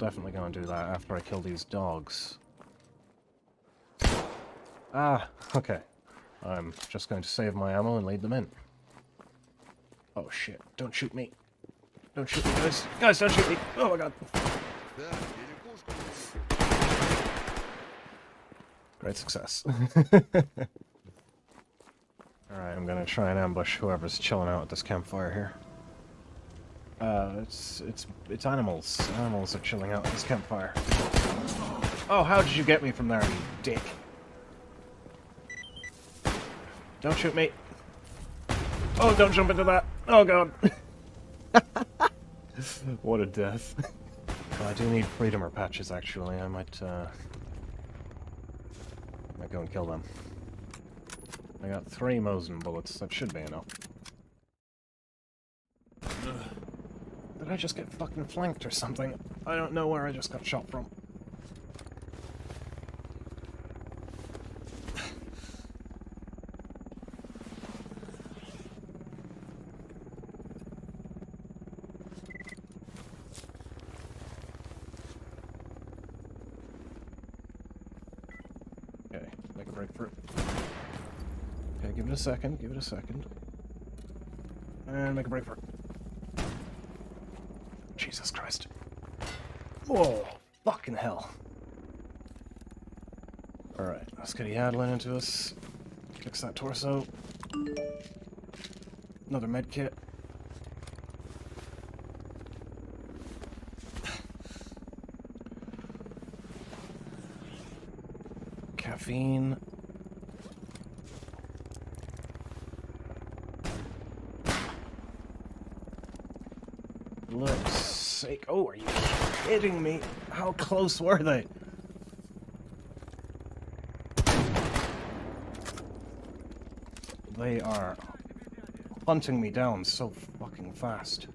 Definitely go and do that after I kill these dogs. Ah, okay. I'm just going to save my ammo and lead them in. Oh shit, don't shoot me. Don't shoot me, guys. Guys, don't shoot me. Oh my god. Great success. Alright, I'm gonna try and ambush whoever's chilling out at this campfire here. Uh, it's, it's, it's animals. Animals are chilling out at this campfire. Oh, how did you get me from there, you dick? Don't shoot me. Oh, don't jump into that. Oh, God. what a death. well, I do need freedomer patches, actually. I might, uh... might go and kill them. I got three Mosin bullets. That should be enough. Did I just get fucking flanked or something? I don't know where I just got shot from. Okay, make a break for it. Okay, give it a second, give it a second. And make a break for it. Jesus Christ. Whoa, fucking hell. Alright, let's get Yadulin into us. Fix that torso. Another med kit. Caffeine. Look's sake. Oh, are you kidding me? How close were they? They are hunting me down so fucking fast.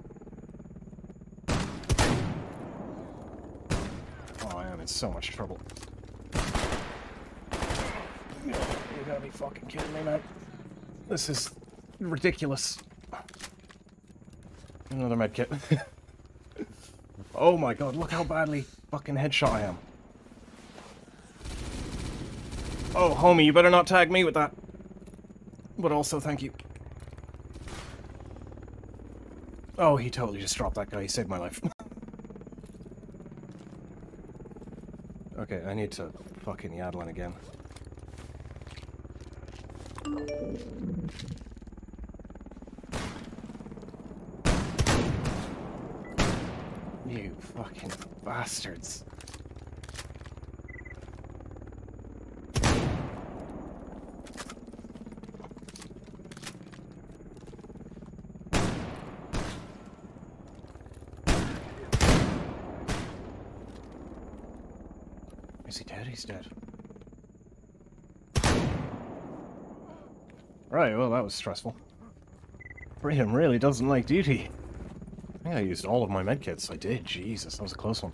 Oh, I am in so much trouble. You gotta be fucking kidding me, man. This is ridiculous. Another medkit. oh my god, look how badly fucking headshot I am. Oh, homie, you better not tag me with that. But also, thank you. Oh, he totally just dropped that guy. He saved my life. okay, I need to fucking Yadulin again. You fucking bastards. Is he dead? He's dead. Right, well that was stressful. Freedom really doesn't like duty. I think I used all of my medkits. I did. Jesus, that was a close one.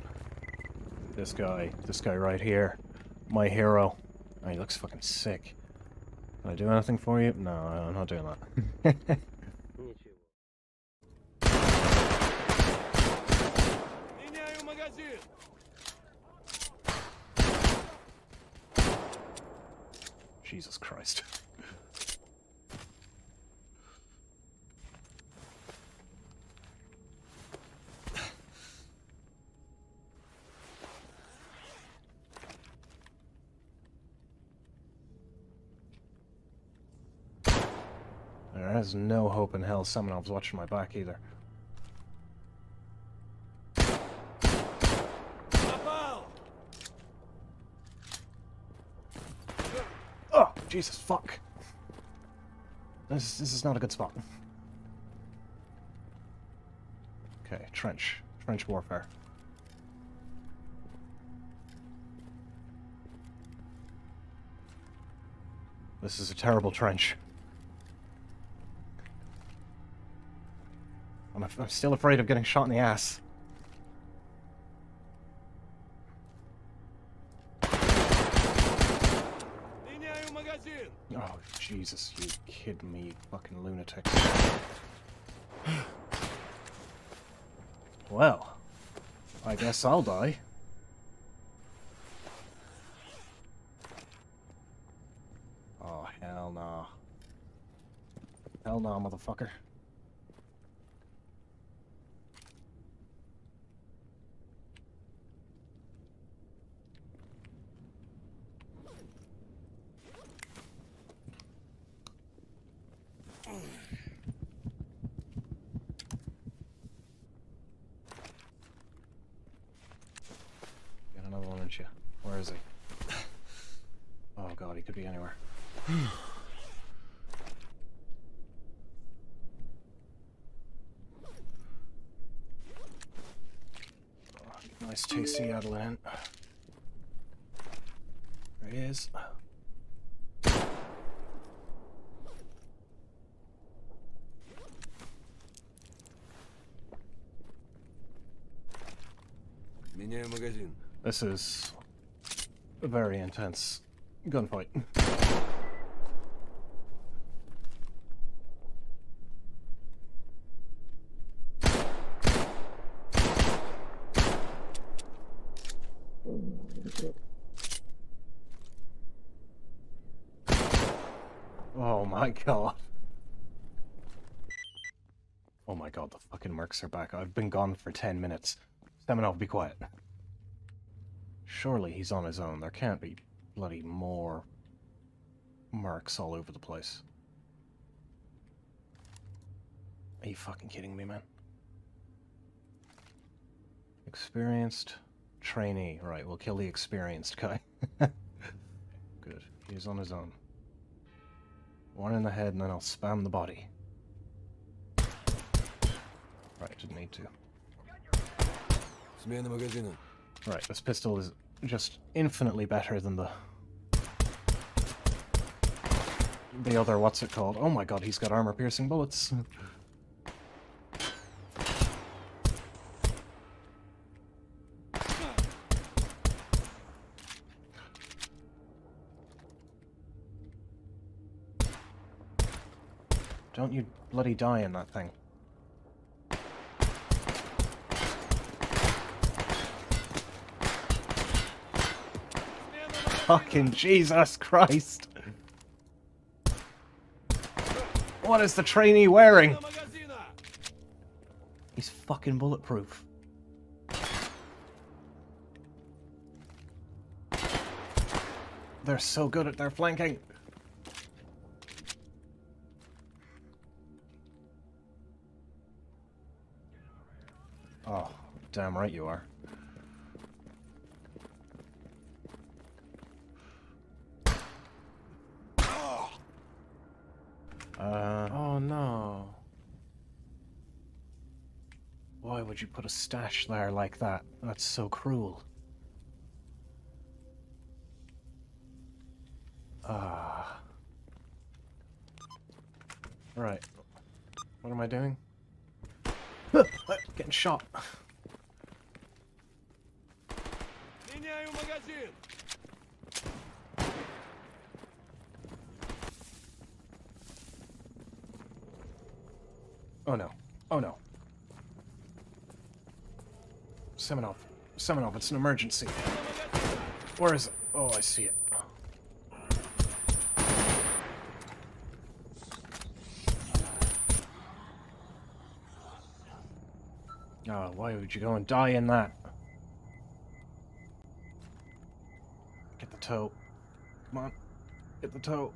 This guy, this guy right here, my hero. Oh, he looks fucking sick. Can I do anything for you? No, I'm not doing that. There's no hope in hell someone else watching my back either. Oh, Jesus, fuck. This, this is not a good spot. Okay, trench. Trench warfare. This is a terrible trench. I'm still afraid of getting shot in the ass. Oh, Jesus, you kid me, you fucking lunatic. well, I guess I'll die. Oh, hell no. Nah. Hell no, nah, motherfucker. This is a very intense gunfight. Oh my god. Oh my god, the fucking mercs are back. I've been gone for 10 minutes. Semenov, be quiet. Surely he's on his own. There can't be bloody more marks all over the place. Are you fucking kidding me, man? Experienced trainee. Right, we'll kill the experienced guy. Good. He's on his own. One in the head, and then I'll spam the body. Right, didn't need to. Right, this pistol is just infinitely better than the the other what's it called? Oh my god, he's got armor piercing bullets. Don't you bloody die in that thing. Fucking Jesus Christ. What is the trainee wearing? He's fucking bulletproof. They're so good at their flanking. Oh, damn right you are. Why would you put a stash there like that? That's so cruel. Ah. Right. What am I doing? Uh, getting shot. Oh no. Oh no. Semenov. Semenov, it's an emergency. Where is it? Oh, I see it. Oh, why would you go and die in that? Get the toe. Come on. Get the toe.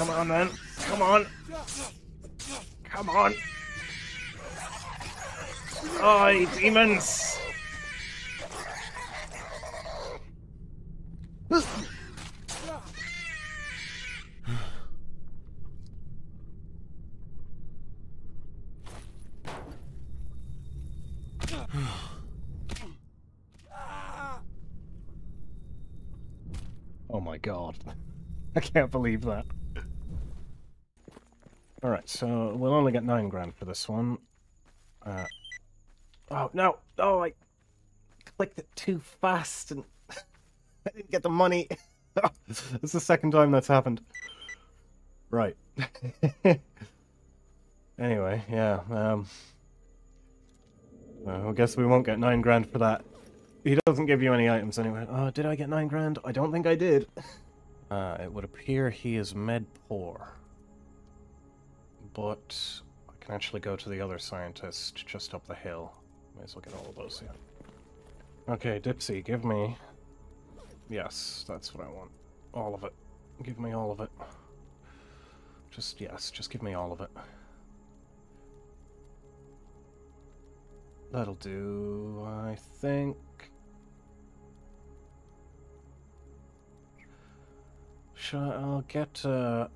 Come on, then. Come on. Come on. Oh, demons. Oh my god. I can't believe that. So we'll only get 9 grand for this one. Uh, Oh, no! Oh, I clicked it too fast and I didn't get the money. It's the second time that's happened. Right. anyway, yeah, um... uh, I guess we won't get nine grand for that. He doesn't give you any items anyway. Oh, did I get nine grand? I don't think I did. Uh, it would appear he is med poor. But I can actually go to the other scientist just up the hill. May as well get all of those, yeah. Okay, Dipsy, give me... Yes, that's what I want. All of it. Give me all of it. Just, yes, just give me all of it. That'll do, I think. I, I'll get, uh...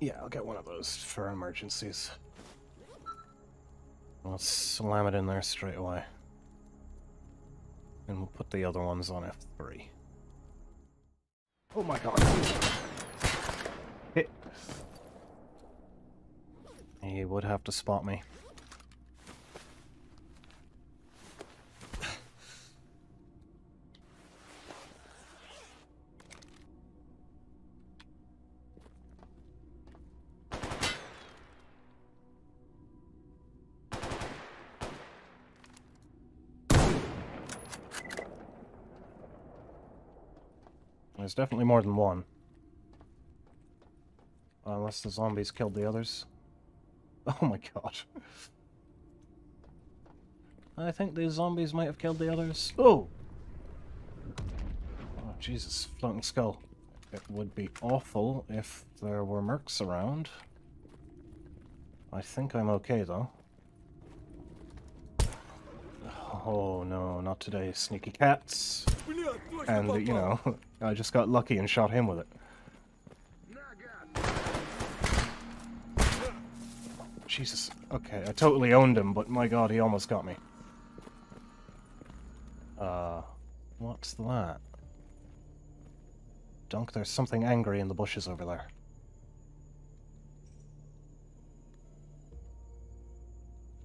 Yeah, I'll get one of those for emergencies. I'll slam it in there straight away. And we'll put the other ones on F3. Oh my god. Hit. He would have to spot me. Definitely more than one. Unless the zombies killed the others. Oh my god. I think these zombies might have killed the others. Oh! Oh, Jesus. Floating skull. It would be awful if there were mercs around. I think I'm okay, though. Oh no, not today, sneaky cats. And, you know, I just got lucky and shot him with it. Jesus, okay, I totally owned him, but my god, he almost got me. Uh, what's that? Dunk, there's something angry in the bushes over there.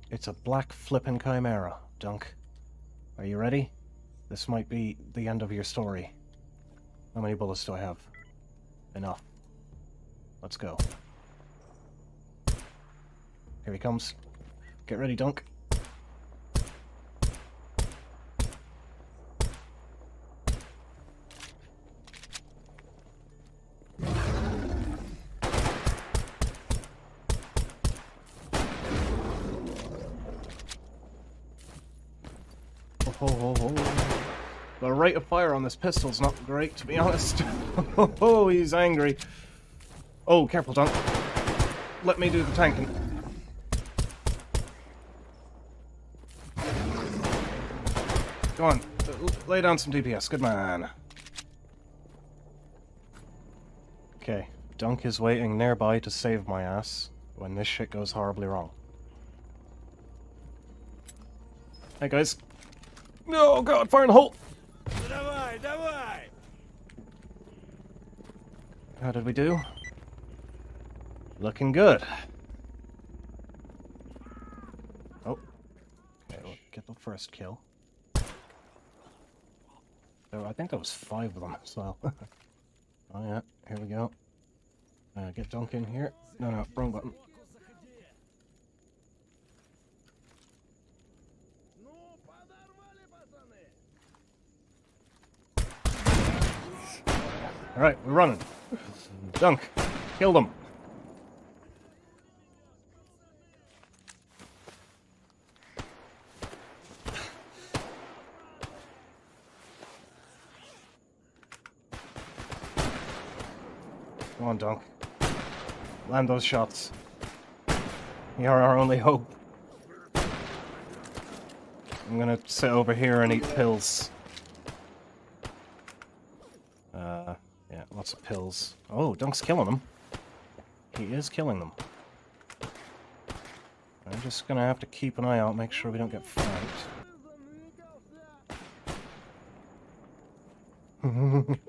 It's a black flippin' chimera. Dunk. Are you ready? This might be the end of your story. How many bullets do I have? Enough. Let's go. Here he comes. Get ready, Dunk. Oh, oh, oh. The rate of fire this pistol's not great, to be honest. oh, he's angry. Oh, careful, Dunk. Let me do the tanking. Go on, lay down some DPS. Good man. Okay, Dunk is waiting nearby to save my ass when this shit goes horribly wrong. Hey guys. No, God, fire in the hole! How did we do? Looking good. Oh. Okay, we'll get the first kill. So I think that was five of them as well. oh yeah, here we go. Uh, get Dunk in here. No, no, wrong button. All right, we're running. Dunk, kill them. Come on, Dunk. Land those shots. You're our only hope. I'm gonna sit over here and eat pills. Lots of pills. Oh, Dunk's killing them. He is killing them. I'm just gonna have to keep an eye out, make sure we don't get flanked.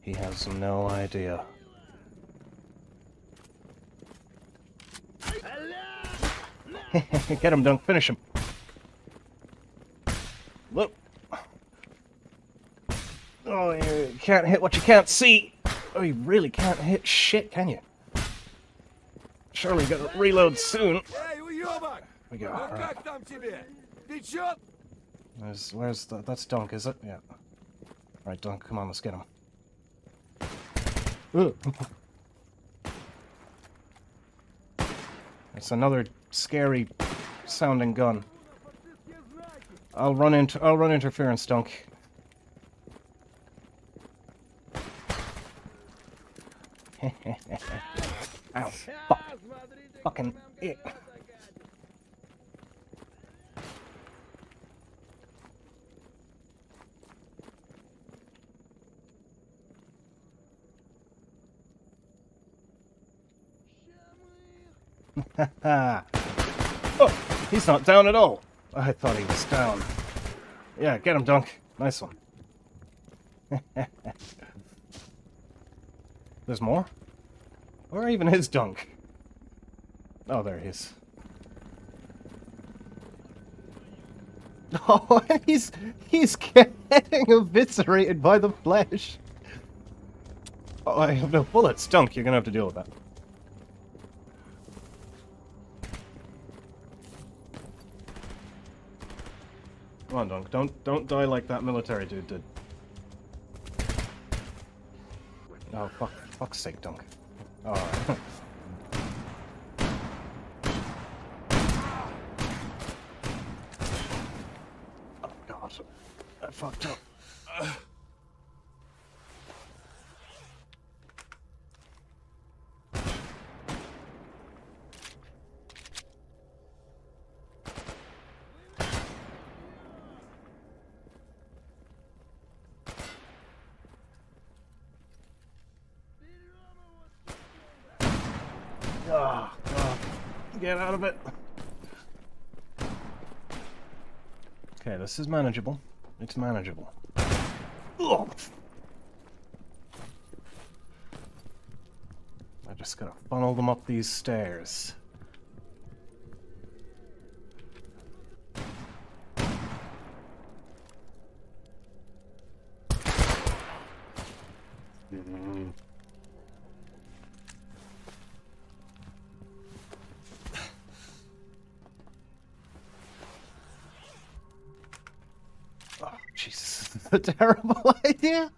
he has no idea. Get him, Dunk. Finish him. Look. Oh, you can't hit what you can't see. Oh, you really can't hit shit, can you? Surely you gotta reload soon. We go. Right. Where's, where's the, that's Dunk, is it? Yeah. Right, Dunk, come on, let's get him. Ooh. It's another scary sounding gun. I'll run into I'll run interference, Dunk. Ow, fuck. Fucking it. oh, he's not down at all. I thought he was down. Yeah, get him, Dunk. Nice one. There's more? Where even is Dunk? Oh, there he is. Oh, he's he's getting eviscerated by the flesh. Oh, I have no bullets. Dunk, you're gonna have to deal with that. Come on, Dunk. Don't don't die like that military dude did. Oh fuck fuck's sake, Dunk. Alright. oh god. I fucked up. Get out of it. Okay, this is manageable. It's manageable. Ugh. I just gotta funnel them up these stairs. terrible idea.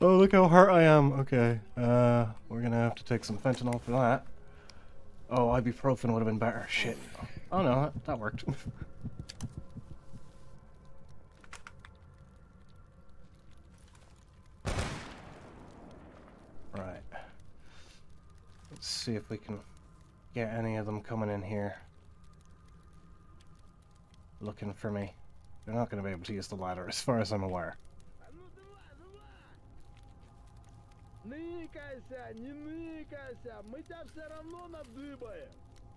Oh, look how hurt I am. Okay. Uh, we're gonna have to take some fentanyl for that. Oh, ibuprofen would have been better. Shit. Oh no, that, that worked. right. Let's see if we can get any of them coming in here. Looking for me. They're not going to be able to use the ladder, as far as I'm aware.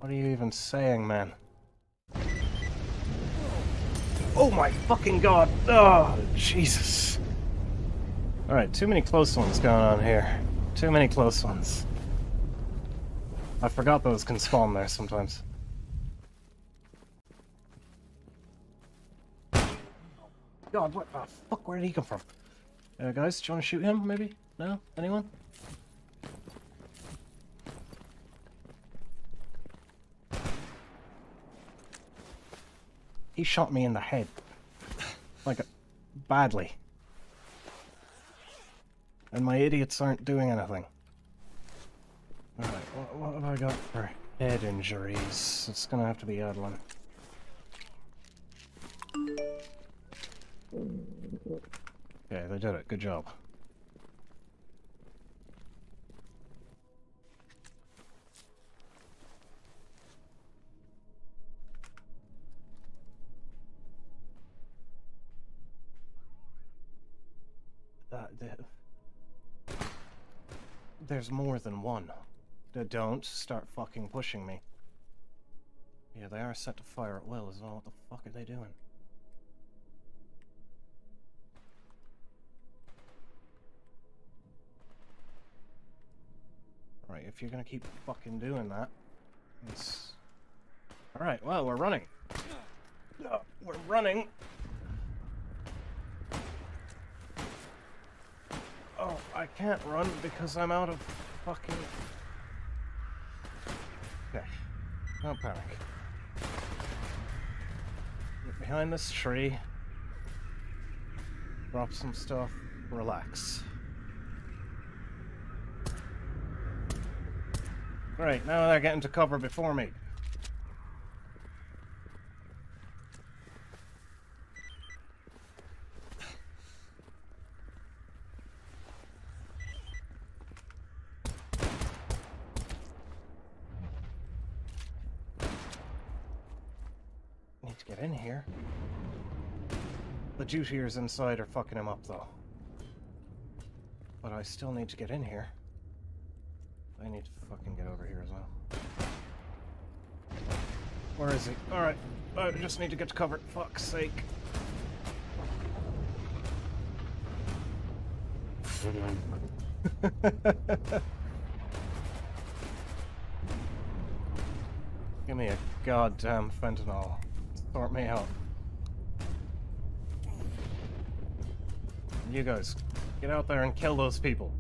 What are you even saying, man? Oh my fucking god! Oh, Jesus. Alright, too many close ones going on here. Too many close ones. I forgot those can spawn there sometimes. God, what the fuck? Where did he come from? Uh, guys, do you want to shoot him, maybe? No? Anyone? He shot me in the head. Like, badly. And my idiots aren't doing anything. Alright, what, what have I got for head injuries? It's gonna have to be Yadulin. Okay, they did it. Good job. Uh, that, that, there's more than one. Don't start fucking pushing me. Yeah, they are set to fire at will as well. What the fuck are they doing? Right, if you're gonna keep fucking doing that, let's Alright, well, we're running. We're running. Oh, I can't run because I'm out of fucking... Okay. Don't panic. Get behind this tree. Drop some stuff. Relax. Great, now they're getting to cover before me. Need to get in here. The dutiers inside are fucking him up, though. But I still need to get in here. I need to fucking get over here as well. Where is he? Alright. I just need to get to cover. Fuck's sake. Give me a goddamn fentanyl. Sort me out. You guys, get out there and kill those people.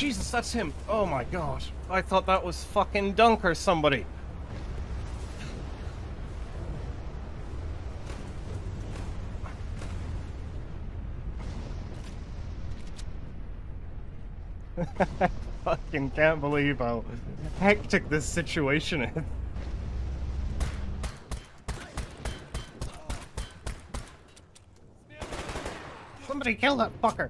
Jesus, that's him. Oh my god. I thought that was fucking Dunk or somebody. fucking can't believe how hectic this situation is. Somebody kill that fucker.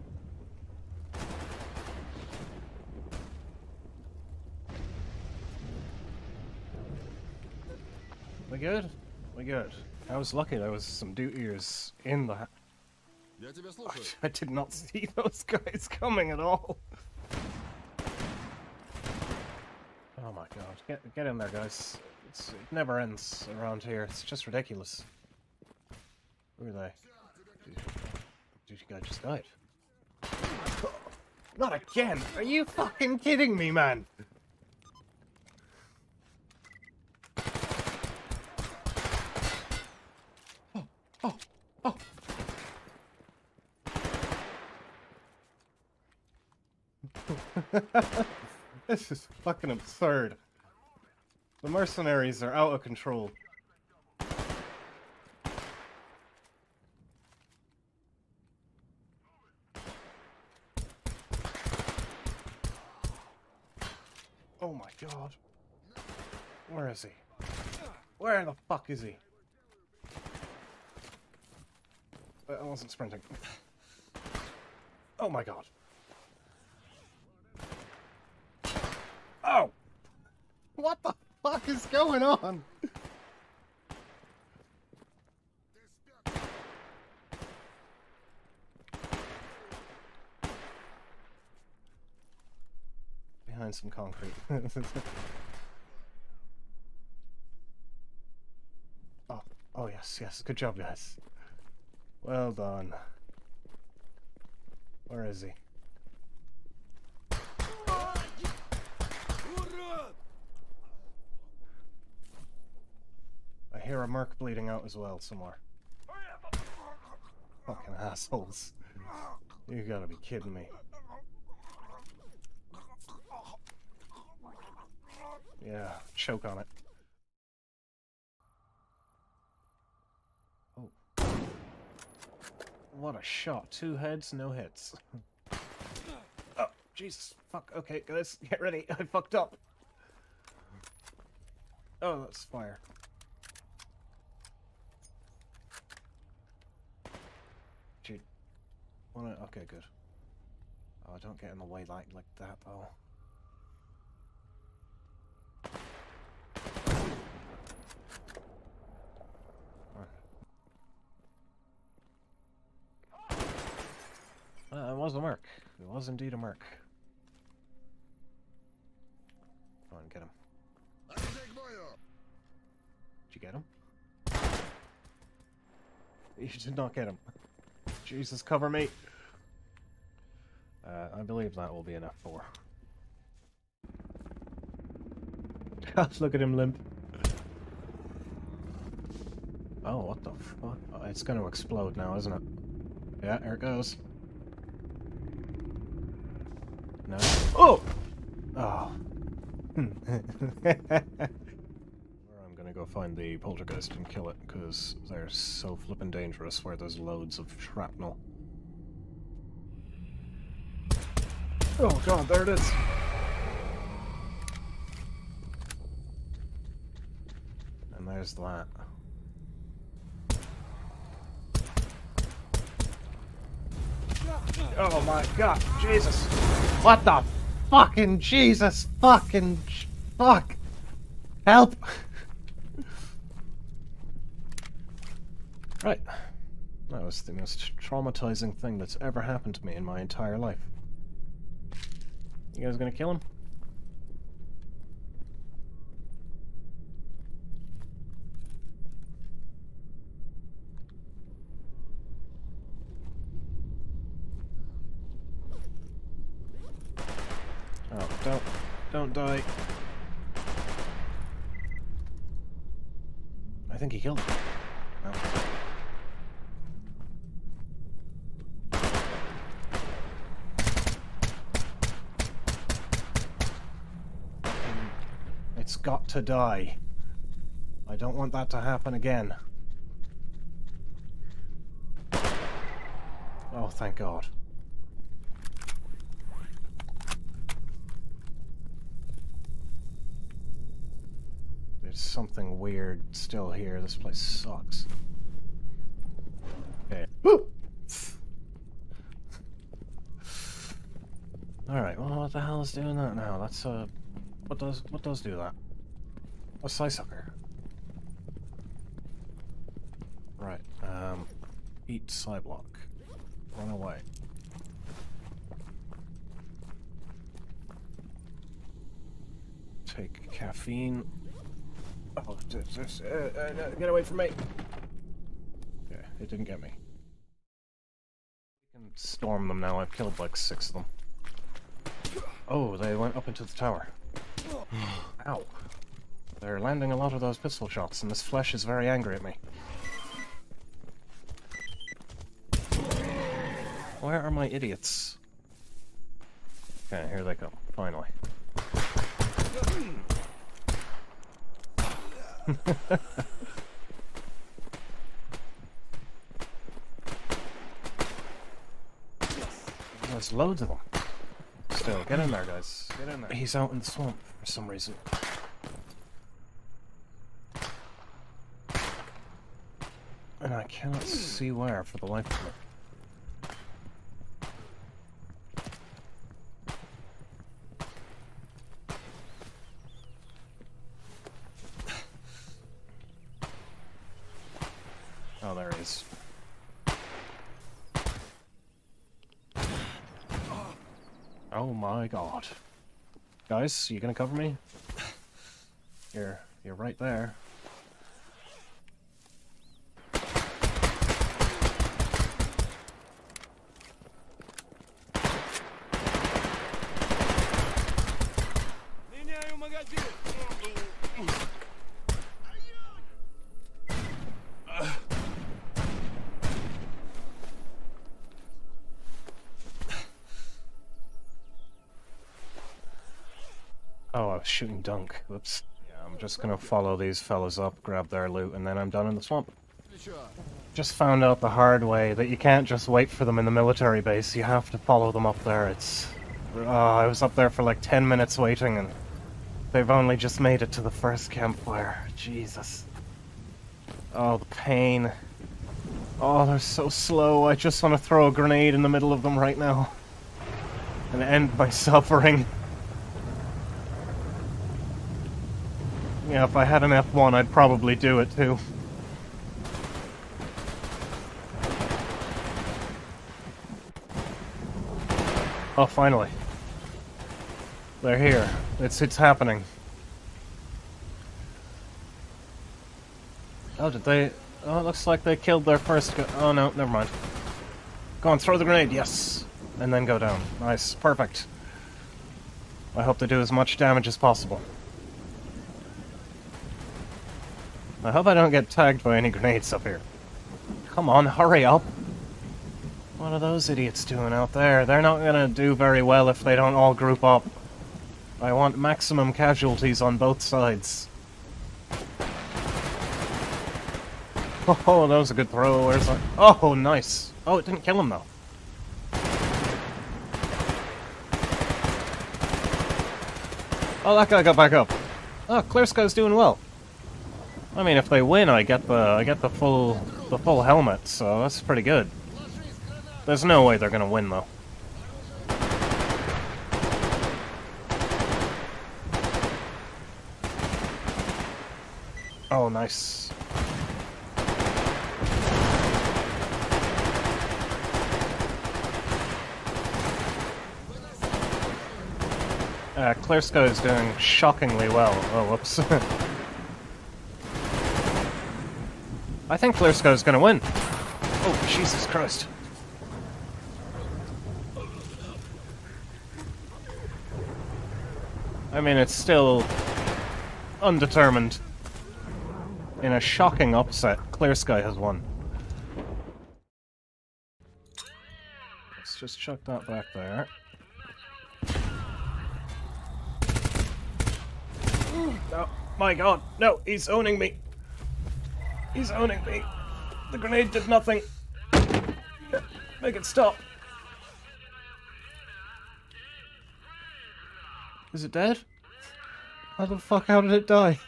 We good? We good. I was lucky there was some dutiers in the... I, I did not see those guys coming at all. Oh my god. Get, get in there, guys. It's, it never ends around here. It's just ridiculous. Who are they? Duty guy just died. Not again! Are you fucking kidding me, man? this is fucking absurd. The mercenaries are out of control. Oh my god. Where is he? Where the fuck is he? I wasn't sprinting. Oh my god. Oh! What the fuck is going on? Behind some concrete. oh, oh yes, yes. Good job, guys. Well done. Where is he? A merc bleeding out as well somewhere. Fucking assholes. You gotta be kidding me. Yeah, choke on it. Oh. What a shot. Two heads, no hits. oh, Jesus. Fuck. Okay, guys, get ready. I fucked up. Oh, that's fire. Do you it? Okay, good. Oh, don't get in the way like, like that, though. Uh, it was a merc. It was indeed a merc. Go on, get him. Did you get him? You did not get him. Jesus, cover me! Uh, I believe that will be an F4. Look at him limp. Oh, what the fuck? Oh, it's gonna explode now, isn't it? Yeah, here it goes. No. Oh! Oh. I'm gonna go find the poltergeist and kill it, because they're so flippin' dangerous where there's loads of shrapnel. Oh god, there it is! And there's that. Oh my god, Jesus! What the fucking Jesus fucking fuck! Help! right. That was the most traumatizing thing that's ever happened to me in my entire life. You guys gonna kill him? Oh, don't, don't die. I think he killed him. No. It's got to die. I don't want that to happen again. Oh, thank God. There's something weird still here. This place sucks. Okay. Alright, well what the hell is doing that now? That's uh what does what does do that? A sucker. Right, um eat Psy-Block. Run away. Take caffeine. Oh, just, just, uh, uh, no, get away from me! Yeah, it didn't get me. We can storm them now. I've killed like six of them. Oh, they went up into the tower. Ow. They're landing a lot of those pistol shots, and this flesh is very angry at me. Where are my idiots? Okay, here they come. Finally. There's loads of them. Still, get in there, guys. Get in there. He's out in the swamp for some reason. And I cannot see where for the life of me. Oh, there he is. Oh my god. Guys, you gonna cover me? You're you're right there. Oh, I was shooting dunk. Whoops. Yeah, I'm just gonna follow these fellas up, grab their loot, and then I'm done in the swamp. Just found out the hard way that you can't just wait for them in the military base. You have to follow them up there. It's. Oh, I was up there for like 10 minutes waiting, and they've only just made it to the first campfire. Jesus. Oh, the pain. Oh, they're so slow. I just want to throw a grenade in the middle of them right now. And end my suffering. Yeah, if I had an F1, I'd probably do it too. Oh, finally. They're here. It's it's happening. Oh, did they? Oh, it looks like they killed their first. Oh no, never mind. Go on, throw the grenade, yes. And then go down. Nice, perfect. I hope they do as much damage as possible. I hope I don't get tagged by any grenades up here. Come on, hurry up. What are those idiots doing out there? They're not gonna do very well if they don't all group up. I want maximum casualties on both sides. Oh, oh that was a good throw. Where's that? Oh, nice. Oh, it didn't kill him, though. Oh, that guy got back up. Oh, Clear Sky's doing well. I mean, if they win, I get the I get the full the full helmet, so that's pretty good. There's no way they're gonna win, though. Oh, nice. Uh, Clear Sky is doing shockingly well. Oh, whoops. I think Clear Sky is going to win. Oh, Jesus Christ. I mean, it's still undetermined. In a shocking upset, Clear Sky has won. Let's just chuck that back there. Oh, my god, no, he's owning me. He's owning me. The grenade did nothing. Make it stop. Is it dead? How the fuck, how did it die?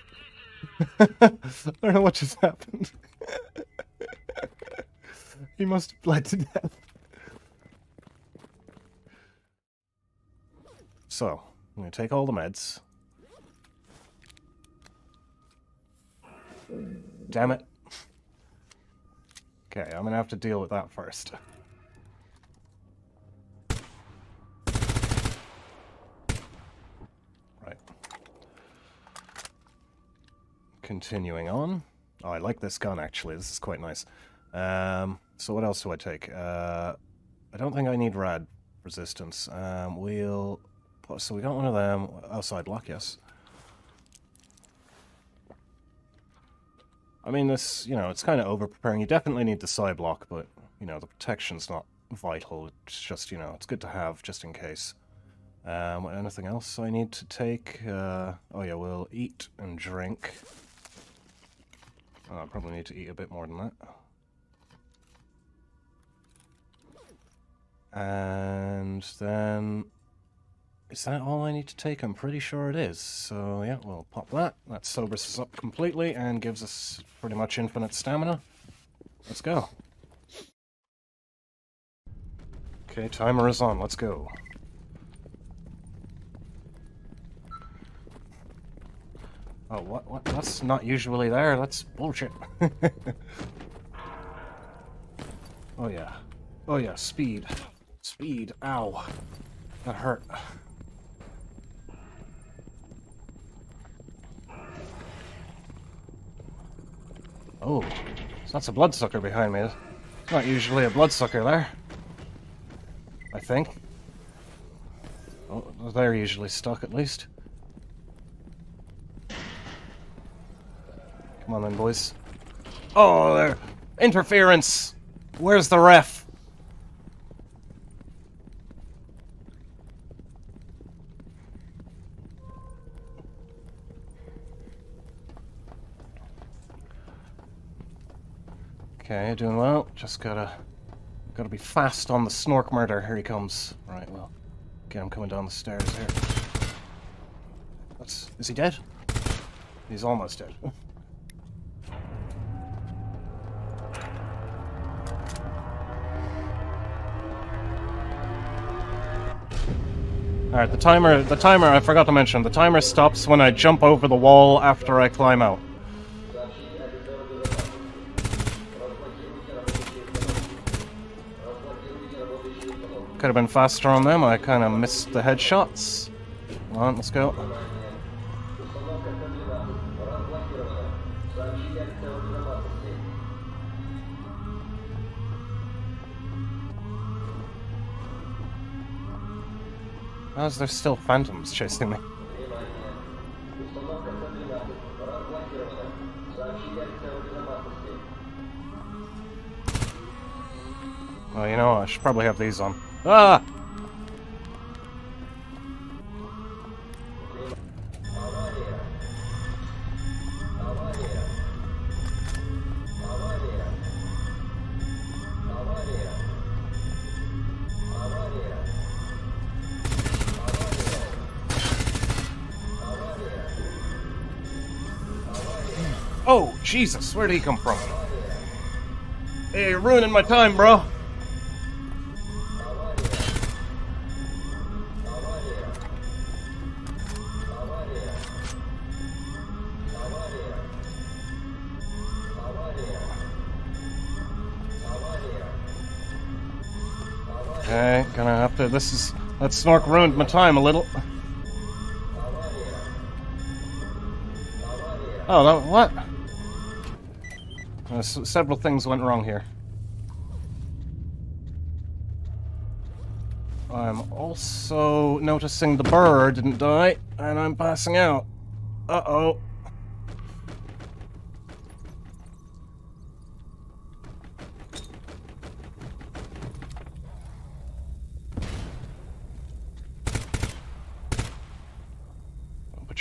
I don't know what just happened. he must have bled to death. So, I'm gonna take all the meds. Damn it. Okay, I'm gonna have to deal with that first. Right. Continuing on. Oh, I like this gun, actually. This is quite nice. Um, so what else do I take? Uh, I don't think I need rad resistance. Um, we'll... So we got one of them. Outside block, yes. I mean, this, you know, it's kind of over-preparing. You definitely need the Psy-Block, but, you know, the protection's not vital. It's just, you know, it's good to have, just in case. Um, anything else I need to take? Uh, oh yeah, we'll eat and drink. Oh, I probably need to eat a bit more than that. And then... Is that all I need to take? I'm pretty sure it is. So yeah, we'll pop that. That sobers us up completely and gives us pretty much infinite stamina. Let's go. Okay, timer is on. Let's go. Oh, what? What? That's not usually there. That's bullshit. oh yeah. Oh yeah, speed. Speed. Ow. That hurt. Oh, that's a bloodsucker behind me. It's not usually a bloodsucker there. I think. Oh, they're usually stuck at least. Come on then, boys. Oh, there. Interference! Where's the ref? Okay, doing well. Just gotta gotta be fast on the snork murder. Here he comes. Right, well. Okay, I'm coming down the stairs here. That's is he dead? He's almost dead. Alright, the timer the timer I forgot to mention, the timer stops when I jump over the wall after I climb out. Could have been faster on them, I kind of missed the headshots. Alright, let's go. How is there still phantoms chasing me? Well, you know, I should probably have these on. Ah! Oh, Jesus, where'd he come from? Hey, you're ruining my time, bro. Have to. This is. That snork ruined my time a little. Oh, that, what? Uh, s several things went wrong here. I'm also noticing the bird didn't die, and I'm passing out. Uh-oh.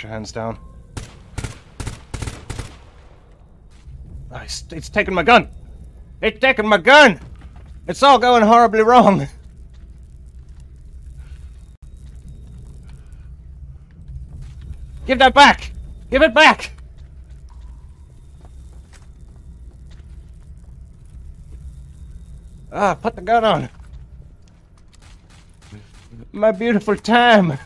Your hands down. Oh, it's, it's taking my gun! It's taking my gun! It's all going horribly wrong! Give that back! Give it back! Ah, put the gun on! My beautiful Tam!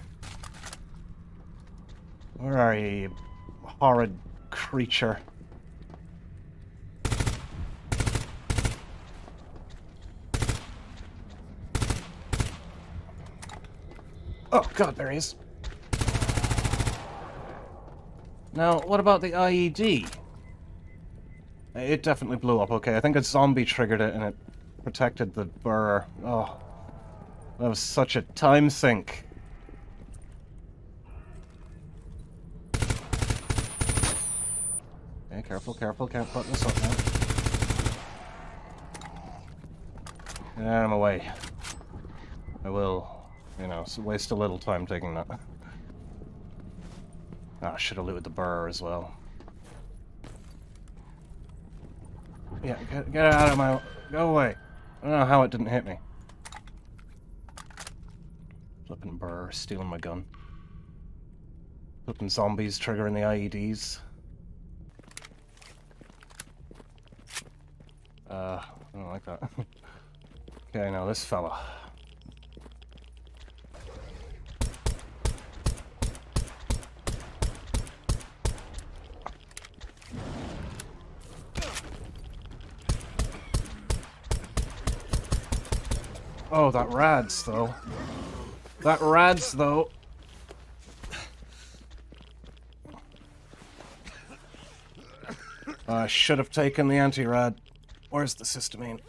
Where are you, you horrid creature? Oh god, there he is. Now, what about the IED? It definitely blew up, okay. I think a zombie triggered it and it protected the burr. Oh, that was such a time sink. Careful, careful, can't put this up now. And I'm away. I will you know, waste a little time taking that. Ah, should have looted the burr as well. Yeah, get, get out of my... Go away. I don't know how it didn't hit me. Flipping burr, stealing my gun. Flipping zombies, triggering the IEDs. Uh, I don't like that. okay, now this fella. Oh, that rads, though. That rads, though. I should have taken the anti-rad. Where's the cysteamine?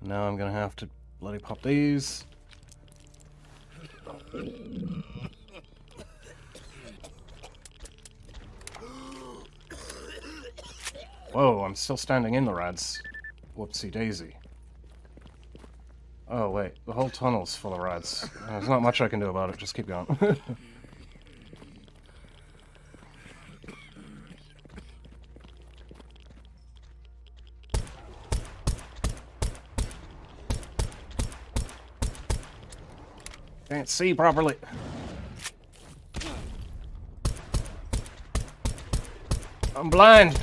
Now I'm gonna have to bloody pop these. Whoa, I'm still standing in the rads. Whoopsie daisy. Oh, wait. The whole tunnel's full of rads. There's not much I can do about it. Just keep going. Can't see properly. I'm blind.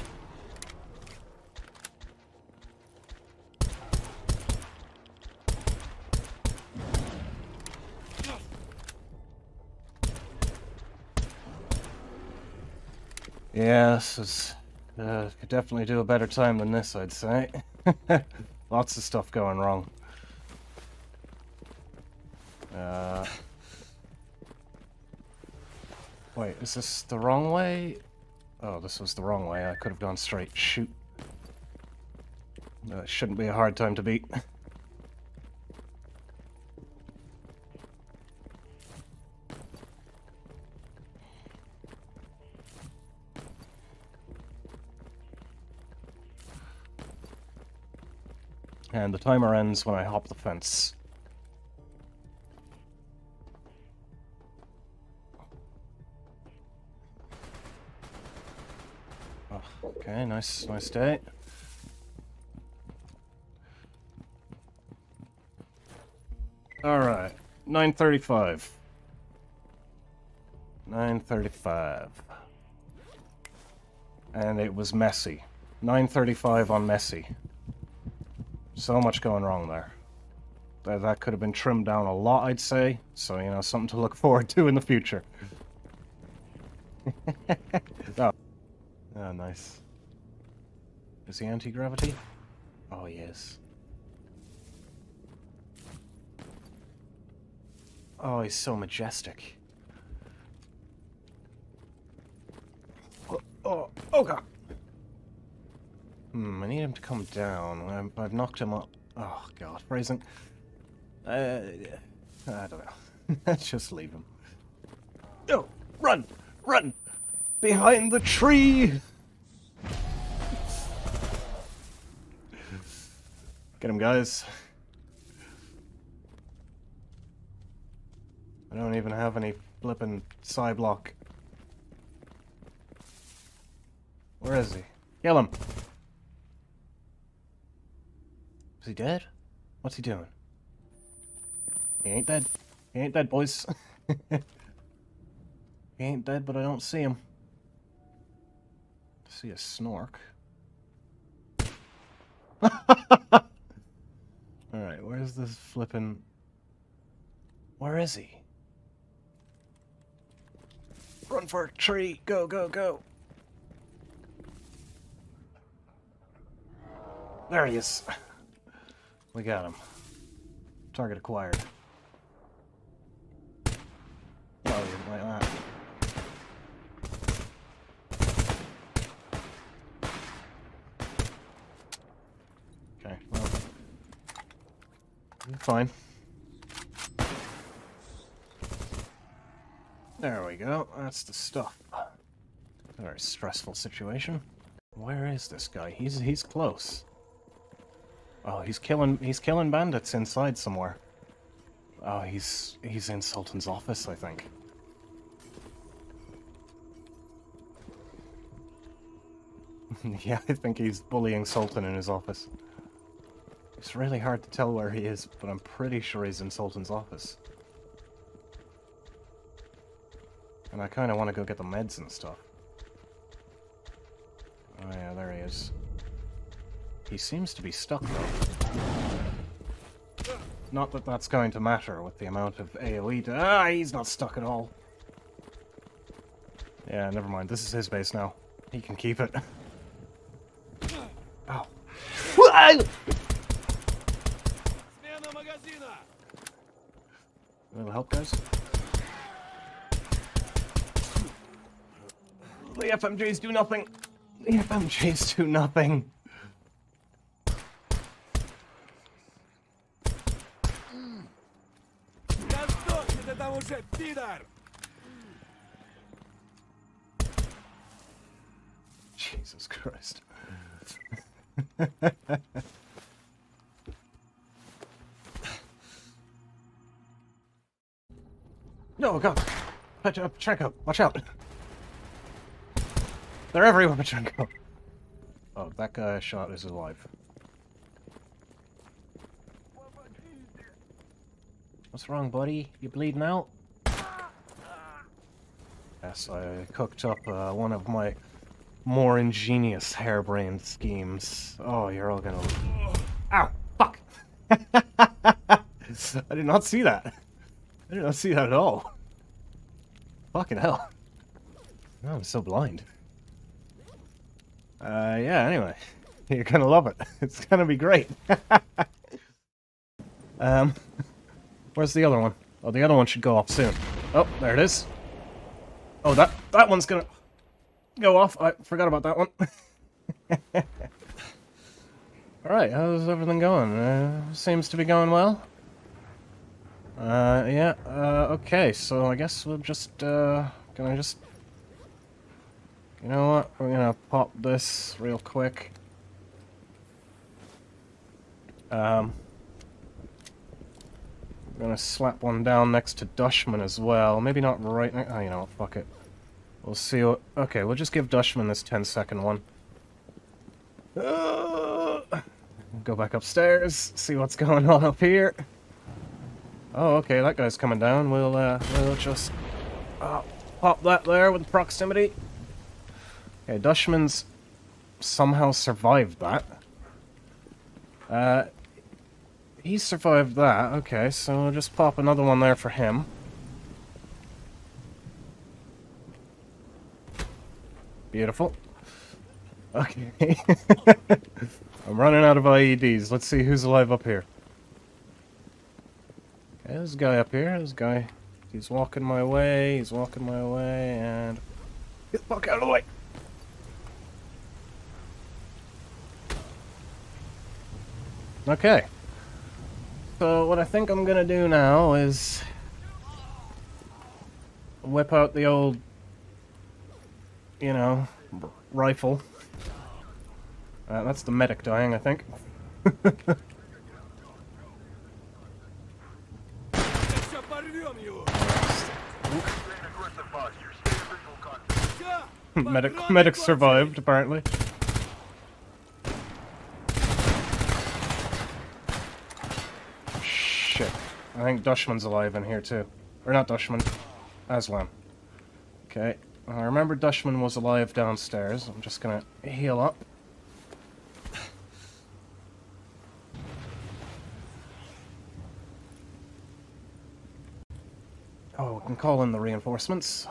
Yeah, this is... Uh, could definitely do a better time than this, I'd say. Lots of stuff going wrong. Wait, is this the wrong way? Oh, this was the wrong way. I could have gone straight. Shoot. That shouldn't be a hard time to beat. And the timer ends when I hop the fence. Okay, nice, nice day. Alright, 935. 935. And it was messy. 935 on messy. So much going wrong there. That, that could have been trimmed down a lot, I'd say. So, you know, something to look forward to in the future. oh. oh, nice. Is he anti-gravity? Oh, he is. Oh, he's so majestic. Oh, oh, oh god! Hmm, I need him to come down. I'm, I've knocked him up. Oh god, phrasing. Uh, I don't know. Let's just leave him. Oh, run! Run! Behind the tree! Get him, guys. I don't even have any flippin' Psy-Block. Where is he? Kill him! Is he dead? What's he doing? He ain't dead. He ain't dead, boys. he ain't dead, but I don't see him. I see a snork. Alright, where's this flippin'... Where is he? Run for a tree! Go, go, go! There he is. We got him. Target acquired. Oh, like that. Okay, well. Fine. There we go. That's the stuff. Very stressful situation. Where is this guy? He's he's close. Oh, he's killing he's killing bandits inside somewhere. Oh, he's he's in Sultan's office, I think. yeah, I think he's bullying Sultan in his office. It's really hard to tell where he is, but I'm pretty sure he's in Sultan's office. And I kind of want to go get the meds and stuff. Oh yeah, there he is. He seems to be stuck, though. Not that that's going to matter with the amount of AoE Ah, he's not stuck at all. Yeah, never mind. This is his base now. He can keep it. Ow. Little help, guys? The FMJs do nothing. The FMJs do nothing. Jesus Christ. no, God. Pachenko, watch out. They're everywhere, Pachenko. Oh, that guy I shot is alive. What's wrong, buddy? You bleeding out? Yes, I cooked up uh, one of my more ingenious harebrained schemes. Oh, you're all gonna... Ow! Fuck! I did not see that. I did not see that at all. Fucking hell. I'm so blind. Uh, yeah, anyway. You're gonna love it. It's gonna be great. um, where's the other one? Oh, the other one should go off soon. Oh, there it is. Oh, that, that one's gonna go off. I forgot about that one. Alright, how's everything going? Uh, seems to be going well. Uh, yeah, uh, okay, so I guess we'll just, uh, can I just... You know what, we're gonna pop this real quick. Um... I'm gonna slap one down next to Dushman as well. Maybe not right next- oh, you know, fuck it. We'll see what- okay, we'll just give Dushman this 10 second one. Uh, go back upstairs, see what's going on up here. Oh, okay, that guy's coming down. We'll, uh, we'll just uh, pop that there with proximity. Okay, Dushman's somehow survived that. Uh, he survived that. Okay, so we'll just pop another one there for him. Beautiful. Okay. I'm running out of IEDs. Let's see who's alive up here. A guy up here. This guy. He's walking my way. He's walking my way, and... Get the fuck out of the way! Okay. So what I think I'm gonna do now is whip out the old, you know, rifle. Uh, that's the medic dying, I think. Hmm, medic, medic survived, apparently. Shit. I think Dushman's alive in here, too. Or not Dushman. Aslan. Okay. I remember Dushman was alive downstairs. I'm just gonna heal up. Can call in the reinforcements.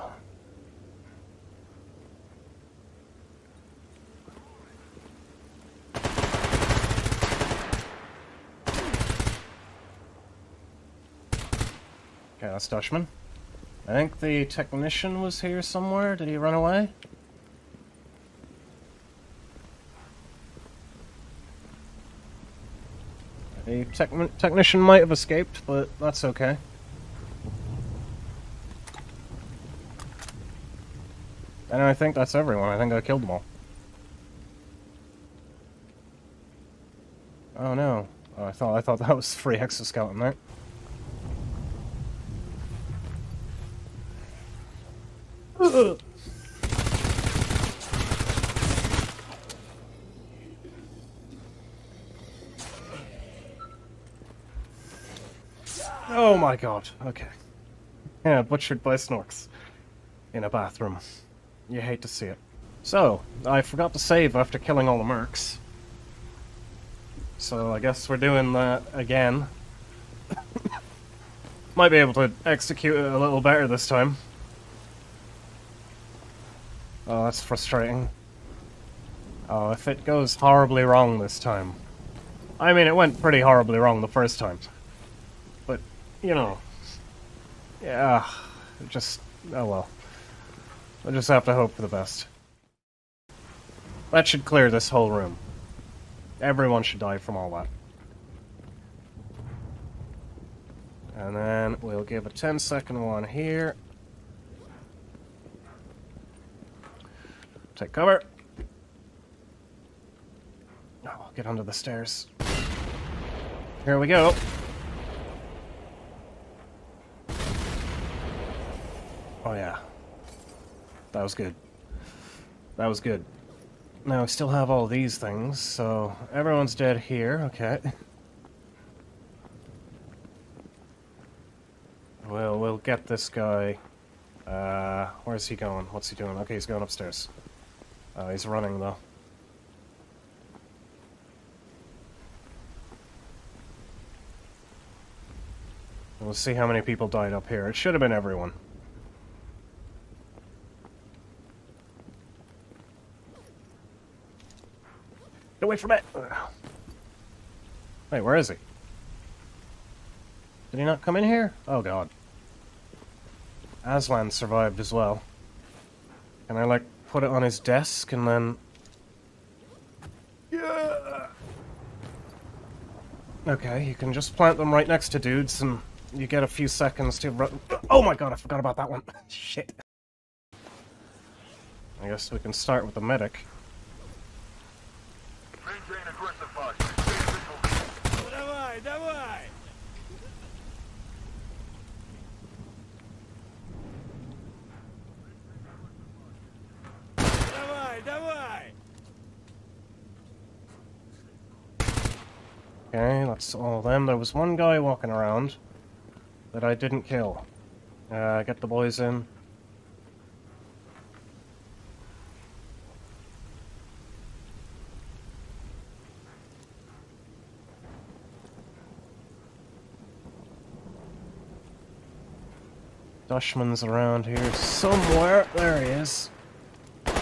Okay, that's Dushman. I think the technician was here somewhere. Did he run away? The techn technician might have escaped, but that's okay. And I think that's everyone. I think I killed them all. Oh no. Oh, I thought I thought that was free exoskeleton there. Oh my god. Okay. Yeah, butchered by snorks. In a bathroom. You hate to see it. So, I forgot to save after killing all the mercs. So I guess we're doing that again. Might be able to execute it a little better this time. Oh, that's frustrating. Oh, if it goes horribly wrong this time. I mean, it went pretty horribly wrong the first time. But, you know. Yeah, just... Oh well. I just have to hope for the best. That should clear this whole room. Everyone should die from all that. And then we'll give a 10 second one here. Take cover. Oh, I'll get under the stairs. Here we go. Oh yeah. That was good. That was good. Now, we still have all these things, so everyone's dead here, okay. Well, we'll get this guy. Uh, where's he going? What's he doing? Okay, he's going upstairs. Uh, he's running, though. We'll see how many people died up here. It should have been everyone. Get away from it! Wait, where is he? Did he not come in here? Oh god. Aslan survived as well. Can I, like, put it on his desk and then... Yeah! Okay, you can just plant them right next to dudes, and you get a few seconds to. Oh my god, I forgot about that one. Shit. I guess we can start with the medic. that's all them. There was one guy walking around that I didn't kill. Uh, get the boys in. Dushman's around here somewhere. There he is. Uh,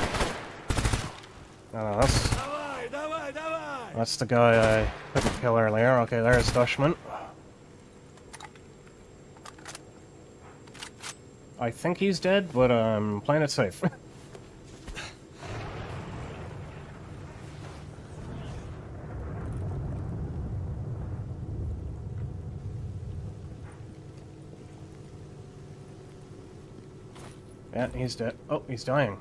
that's that's the guy I couldn't kill earlier. Okay, there's Dushman. I think he's dead, but I'm playing it safe. yeah, he's dead. Oh, he's dying.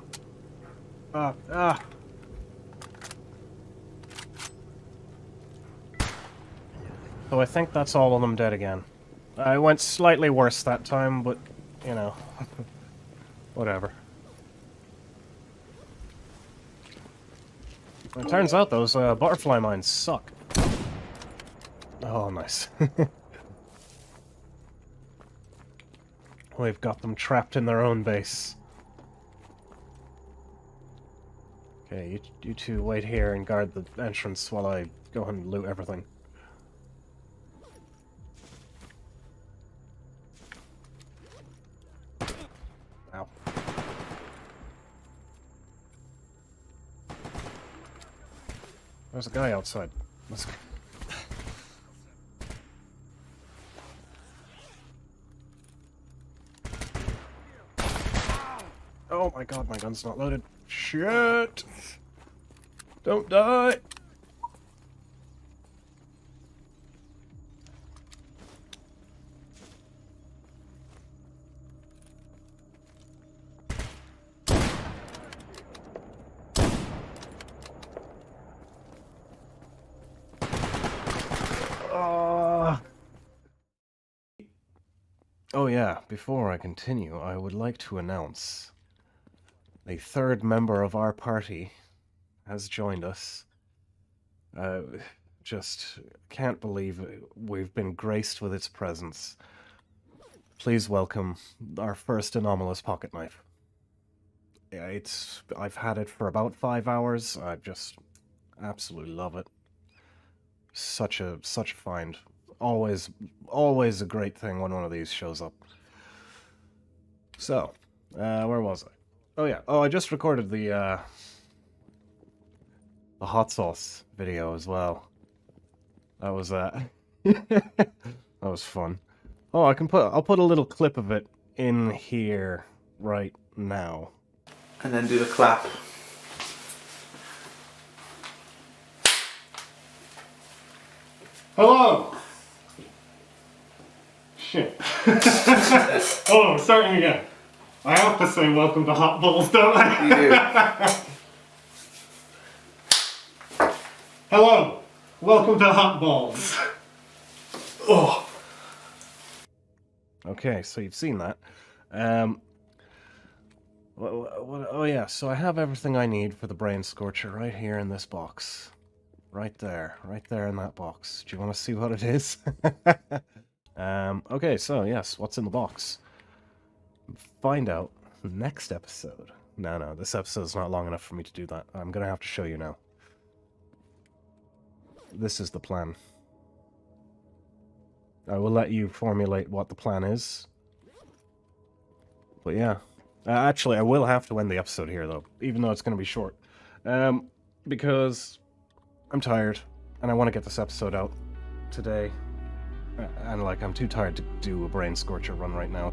Ah, ah. So I think that's all of them dead again. I went slightly worse that time, but, you know, whatever. It turns out those uh, butterfly mines suck. Oh, nice. We've got them trapped in their own base. Okay, you, you two wait here and guard the entrance while I go and loot everything. There's a guy outside. Let's go. Oh my god, my gun's not loaded. Shit! Don't die! Ah. Oh yeah, before I continue, I would like to announce a third member of our party has joined us. Uh, just can't believe we've been graced with its presence. Please welcome our first anomalous pocket knife. It's I've had it for about five hours. I just absolutely love it. Such a such a find. Always always a great thing when one of these shows up. So, uh, where was I? Oh yeah. Oh, I just recorded the uh the hot sauce video as well. That was uh that was fun. Oh, I can put I'll put a little clip of it in here right now. and then do the clap. Hello. Shit. oh, I'm starting again. I have to say welcome to Hot Balls, don't I? You do. Hello. Welcome to Hot Balls. oh. Okay, so you've seen that. Um. wha- wha- wha- oh yeah, so I have everything I need for the brain scorcher right here in this box. Right there, right there in that box. Do you want to see what it is? um. Okay, so yes, what's in the box? Find out next episode. No, no, this episode's not long enough for me to do that. I'm gonna have to show you now this is the plan. I will let you formulate what the plan is. But yeah. Uh, actually, I will have to end the episode here, though, even though it's going to be short. Um, because I'm tired, and I want to get this episode out today. And, like, I'm too tired to do a brain scorcher run right now.